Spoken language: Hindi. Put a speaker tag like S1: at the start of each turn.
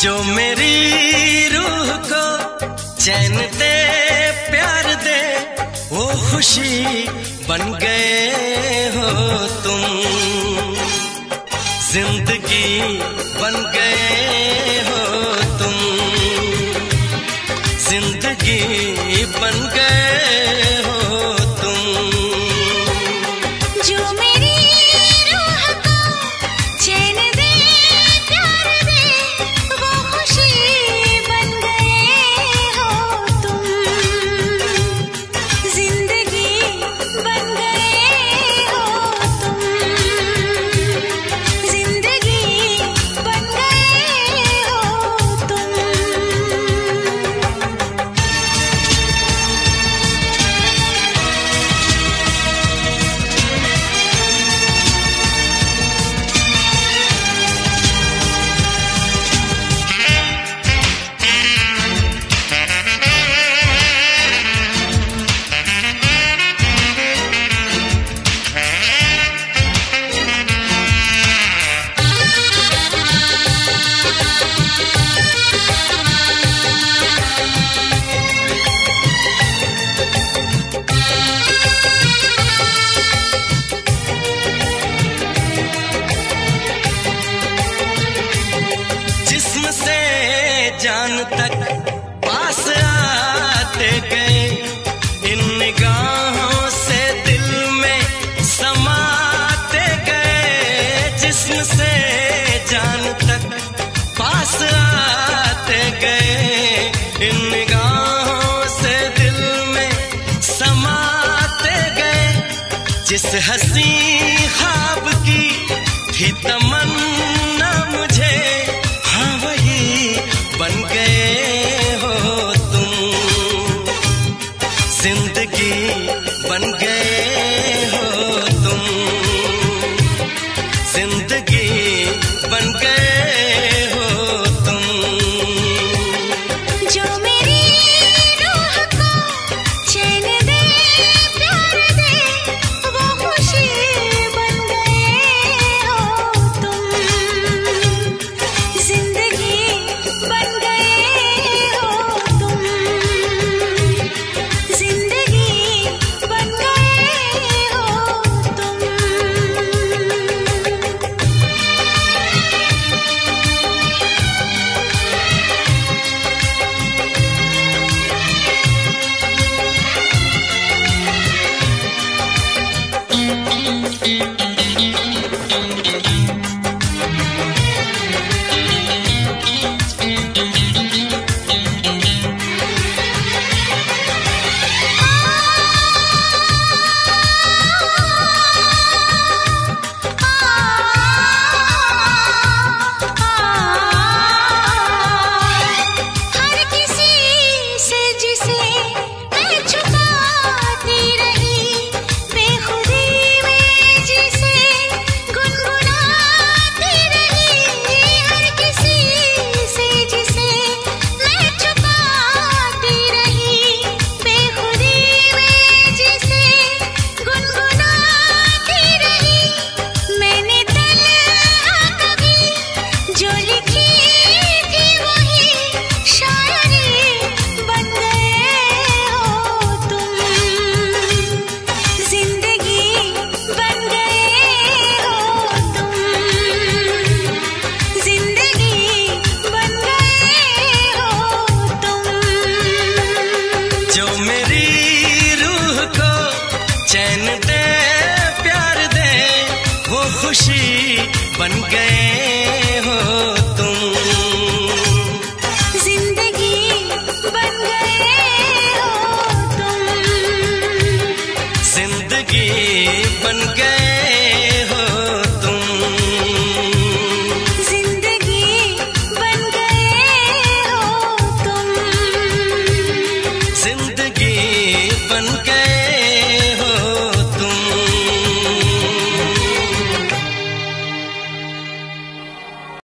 S1: जो मेरी रूह को चैन दे, प्यार दे, वो खुशी बन गए हो तुम। ज़िंदगी बन गए हो तुम। ज़िंदगी बन गए जान तक पास आते गए। इन निगाहों से दिल में समाते गए। जिस्म से जान तक पास आते गए। इन निगाहों से दिल में समाते गए। जिस हसी बन गए हो तुम।
S2: ज़िंदगी बन गए हो तुम।
S1: ज़िंदगी बन गए